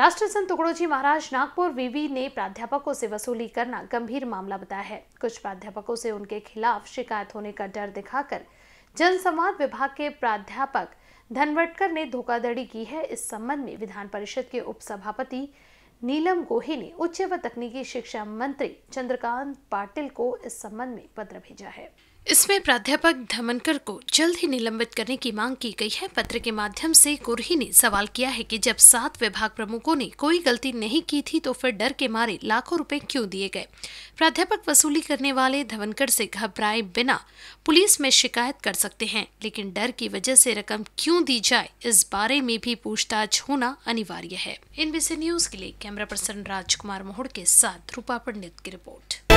राष्ट्र संत टुकड़ोजी महाराज नागपुर वीवी ने प्राध्यापकों से वसूली करना गंभीर मामला बताया है। कुछ प्राध्यापकों से उनके खिलाफ शिकायत होने का डर दिखाकर जनसंवाद विभाग के प्राध्यापक धनवटकर ने धोखाधड़ी की है। इस संबंध में विधान परिषद के उपसभापति नीलम गोहे ने उच्च व तकनीकी शिक्षा मंत्री चंद्रकांत पाटिल को इस संबंध में पत्र भेजा है। इसमें प्राध्यापक धमनकर को जल्द ही निलंबित करने की मांग की गई है। पत्र के माध्यम से कुरही ने सवाल किया है कि जब सात विभाग प्रमुखों ने कोई गलती नहीं की थी तो फिर डर के मारे लाखों रुपए क्यों दिए गए? प्राध्यापक वसूली करने वाले धवनकर से घबराए बिना पुलिस में शिकायत कर सकते हैं, लेकिन डर की वजह से रकम क्यों दी जाए, इस बारे में भी पूछताछ होना अनिवार्य है। इन न्यूज़ के लिए कैमरा पर्सन राजकुमार मोहड़ के साथ रूपा पंडित की रिपोर्ट।